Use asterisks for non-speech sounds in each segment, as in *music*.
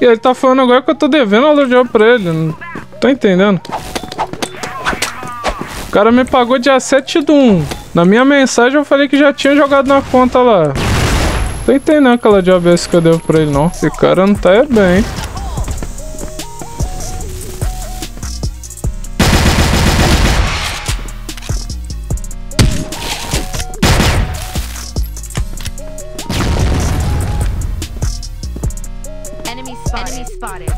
E ele tá falando agora que eu tô devendo aluguel pra ele. Não tô entendendo. O cara me pagou dia 7 do 1. Na minha mensagem eu falei que já tinha jogado na conta lá. Tô entendendo aquela diabetes que eu devo pra ele, não. Esse cara não tá é bem. Enemy Enemy spotted.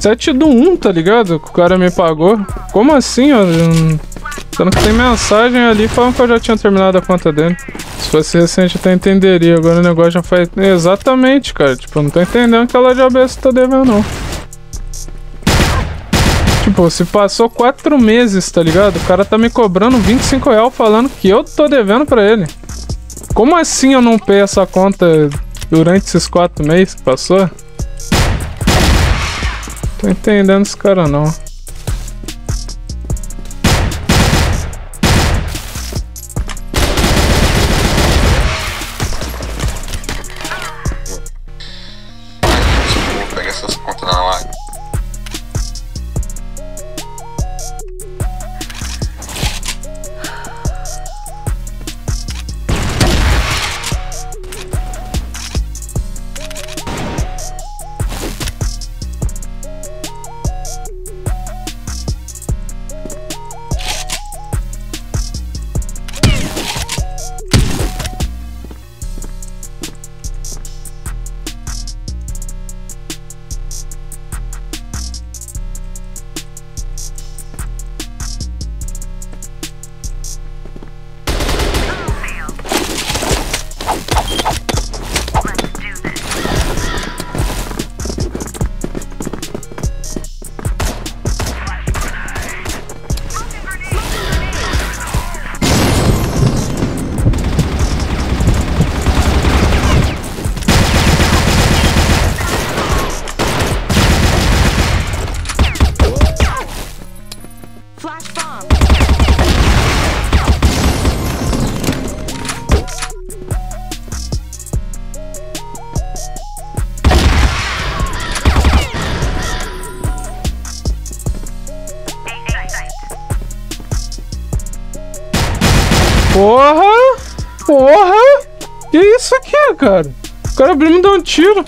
7 do 1, tá ligado? Que o cara me pagou. Como assim, ó? Sendo que tem mensagem ali falando que eu já tinha terminado a conta dele. Se fosse recente eu até entenderia. Agora o negócio já faz. Exatamente, cara. Tipo, eu não tô entendendo que ela de ABS tá devendo, não. Tipo, se passou 4 meses, tá ligado? O cara tá me cobrando 25 reais falando que eu tô devendo pra ele. Como assim eu não pei essa conta durante esses 4 meses que passou? Tô entendendo esse cara não. Porra! Porra! Que isso aqui, cara? O cara abriu e me deu um tiro.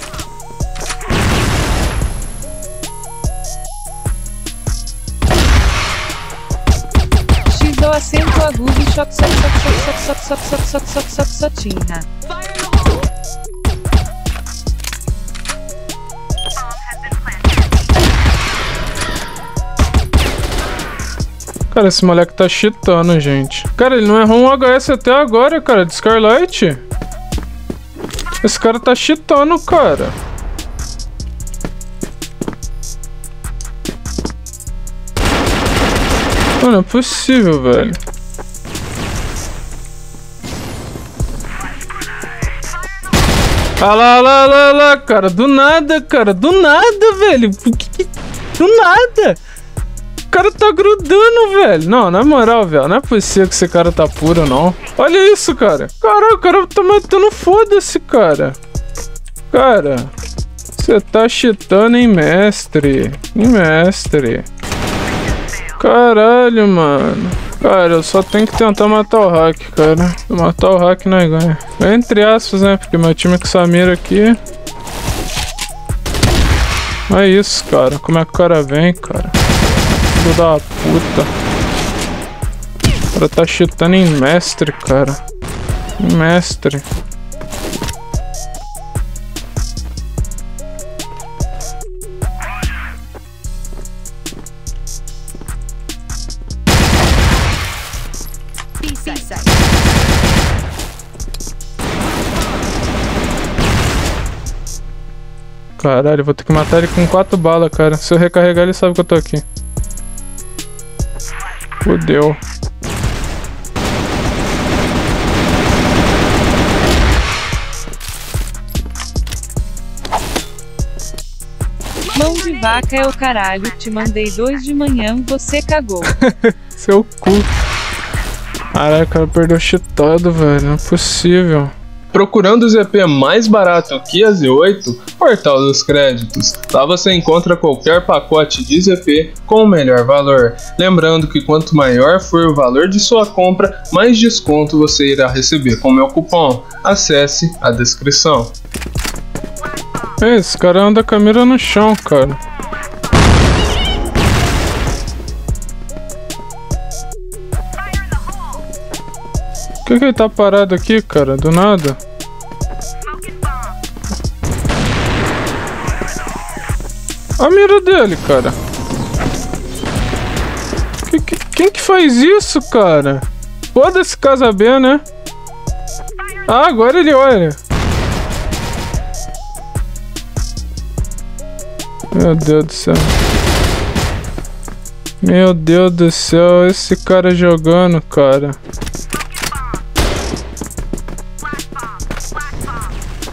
X deu acento agudo e choque soc soc soc soc soc soc soc soc soc sotinha. Cara, esse moleque tá cheatando, gente. Cara, ele não errou um HS até agora, cara, de Scarlight. Esse cara tá cheatando, cara. Mano, é possível, velho. Lá, ah lá, lá, ah lá, cara, do nada, cara, do nada, velho. Do nada. Cara tá grudando, velho. Não, na moral, velho, não é possível que esse cara tá puro, não. Olha isso, cara. Caralho, o cara tá matando foda-se, cara. Cara, você tá cheatando em mestre. Em mestre. Caralho, mano. Cara, eu só tenho que tentar matar o hack, cara. Se matar o hack não é ganha. Entre aspas, né? Porque meu time com Samira aqui. É isso, cara. Como é que o cara vem, cara? Filho da puta. O cara tá chutando em mestre, cara. Em mestre. Caralho, vou ter que matar ele com quatro balas, cara. Se eu recarregar, ele sabe que eu tô aqui. Fudeu. Mão de vaca é o caralho, te mandei dois de manhã, você cagou. *laughs* Seu cu. Caralho, o cara perdeu cheatado, velho. Não é possível. Procurando o ZP mais barato que a Z8, Portal dos Créditos. Lá você encontra qualquer pacote de ZP com o melhor valor. Lembrando que quanto maior for o valor de sua compra, mais desconto você irá receber com meu cupom. Acesse a descrição. Esse cara anda com a mira no chão, cara. Que, que ele tá parado aqui, cara? Do nada? A mira dele, cara. Que- que- quem que faz isso, cara? Foda-se Casa B, né? Ah, agora ele olha. Meu Deus do céu. Meu Deus do céu, esse cara jogando, cara.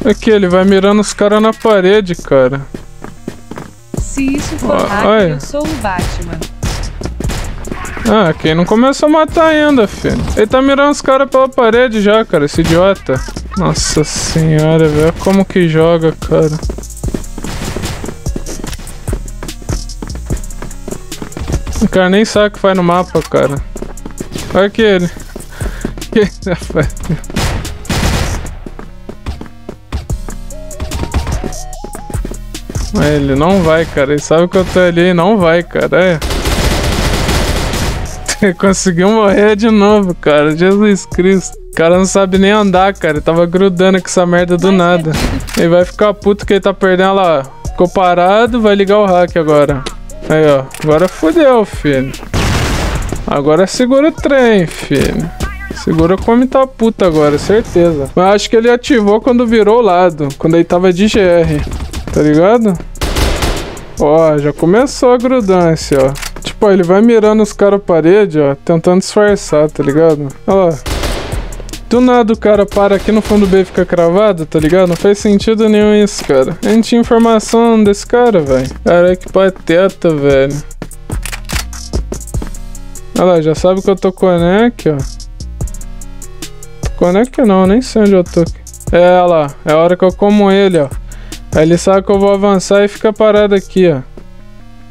Aqui, ele vai mirando os caras na parede, cara. Se isso for Ó, hacker, eu sou o Batman. Ah, quem não começou a matar ainda, filho. Ele tá mirando os caras pela parede já, cara, esse idiota. Nossa senhora, velho. Como que joga, cara. O cara nem sabe o que faz no mapa, cara. Olha aqui ele. *laughs* Que rapaz. Ele não vai, cara. Ele sabe que eu tô ali e não vai, cara. É. *laughs* Conseguiu morrer de novo, cara. Jesus Cristo. O cara não sabe nem andar, cara. Ele tava grudando com essa merda do Mais nada. Ele vai ficar puto que ele tá perdendo lá. Ficou parado, vai ligar o hack agora. Aí, ó. Agora fodeu, filho. Agora segura o trem, filho. Segura como tá puta agora, certeza. Mas acho que ele ativou quando virou o lado. Quando ele tava de GR. Tá ligado? Ó, já começou a grudância, ó. Tipo, ó, ele vai mirando os caras parede, ó. Tentando disfarçar, tá ligado? Olha lá. Do nada o cara para aqui no fundo B e fica cravado, tá ligado? Não faz sentido nenhum isso, cara. A gente tinha informação desse cara, velho. Cara, que pateta, velho. Olha lá, já sabe que eu tô conec, ó. Conec não, nem sei onde eu tô. É, olha lá. É a hora que eu como ele, ó. Aí ele sabe que eu vou avançar e fica parado aqui, ó.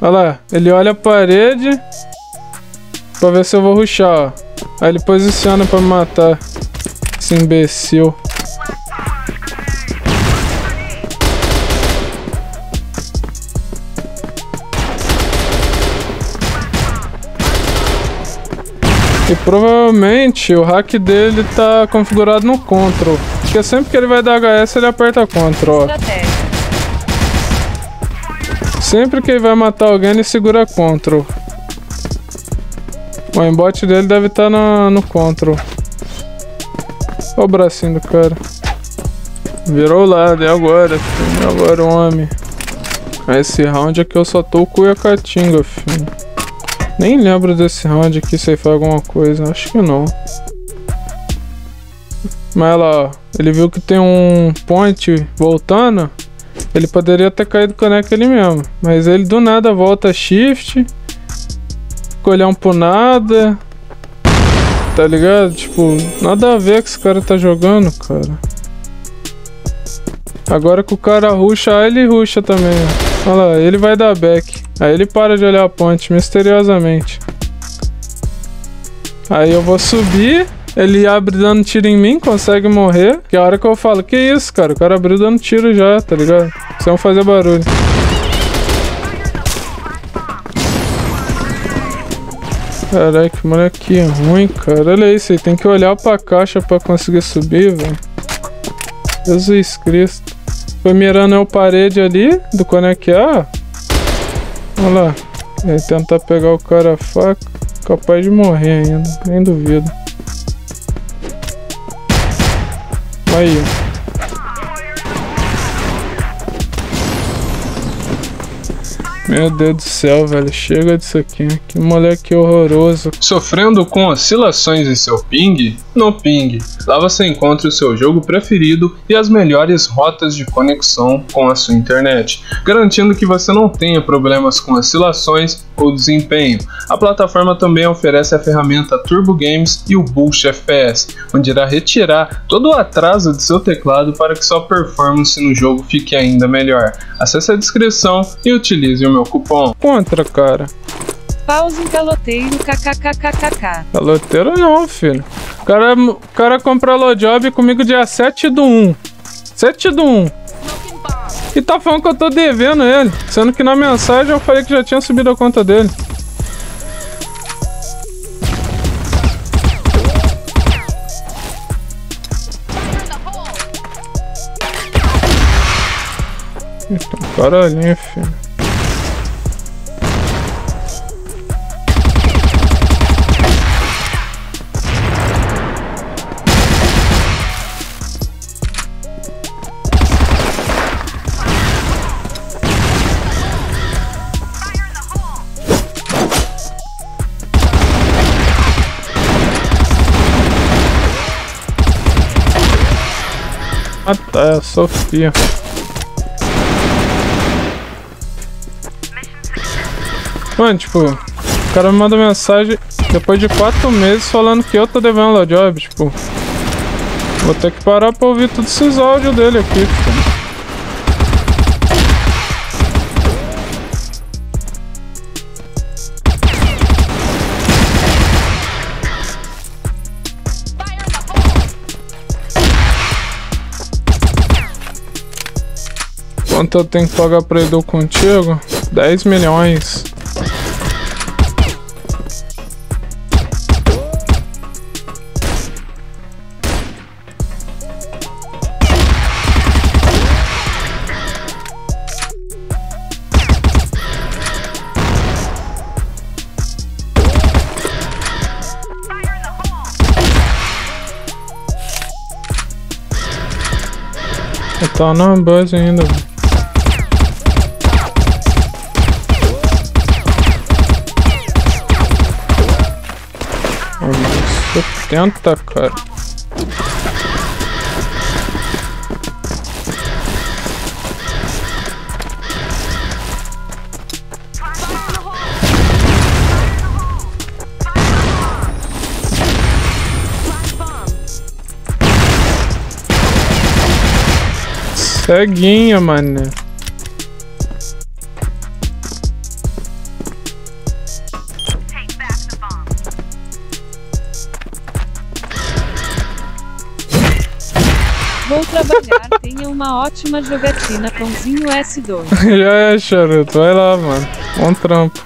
Olha lá. Ele olha a parede. Pra ver se eu vou ruxar, ó. Aí ele posiciona pra me matar. Esse imbecil. E provavelmente o hack dele tá configurado no Ctrl. Porque sempre que ele vai dar HS ele aperta Ctrl, ó. Sempre que ele vai matar alguém ele segura Ctrl. O embote dele deve estar no, no Ctrl. Olha o bracinho do cara. Virou o lado, é agora, filho. É agora, homem. Esse round aqui eu só tô o cu e a caatinga, filho. Nem lembro desse round aqui se faz alguma coisa. Acho que não. Mas lá, ó. Ele viu que tem um point voltando. Ele poderia ter caído conecta ele mesmo. Mas ele do nada volta shift. Fica olhando pro nada. Tá ligado? Tipo, nada a ver que esse cara tá jogando, cara. Agora que o cara ruxa, ele ruxa também. Olha lá, ele vai dar back. Aí ele para de olhar a ponte, misteriosamente. Aí eu vou subir, ele abre dando tiro em mim, consegue morrer. Que é a hora que eu falo, que isso, cara? O cara abriu dando tiro já, tá ligado? Sem fazer barulho. Caralho, que moleque ruim, cara. Olha isso, ele tem que olhar pra caixa pra conseguir subir, velho. Jesus Cristo. Foi mirando eu parede ali do conectar. Olha lá. Tentar pegar o cara a faca. Capaz de morrer ainda. Nem duvido. Aí. ó. Meu Deus do céu, velho. Chega disso aqui. Que moleque horroroso. Sofrendo com oscilações em seu ping? No Ping. Lá você encontra o seu jogo preferido e as melhores rotas de conexão com a sua internet, garantindo que você não tenha problemas com oscilações ou desempenho. A plataforma também oferece a ferramenta Turbo Games e o Boost FPS, onde irá retirar todo o atraso de seu teclado para que sua performance no jogo fique ainda melhor. Acesse a descrição e utilize o meu cupom. Contra, cara. Pause em caloteiro kkkkk. Caloteiro não, filho. O cara, o cara comprou a job comigo dia 7 do 1. 7 do 1. E tá falando que eu tô devendo ele. Sendo que na mensagem eu falei que já tinha subido a conta dele. Eita, caralhinho, filho. Ah tá, é a Sofia. Mano, tipo, o cara me manda mensagem depois de quatro meses falando que eu tô devendo a job, tipo. Vou ter que parar pra ouvir todos esses áudios dele aqui, tipo. Quanto eu tenho que pagar pra Edu contigo? 10 milhões. Tá na base ainda. 70, cara. Flash bomb. Uma ótima jogatina, pãozinho S2. Já é, charuto. Vai lá, mano. Bom trampo.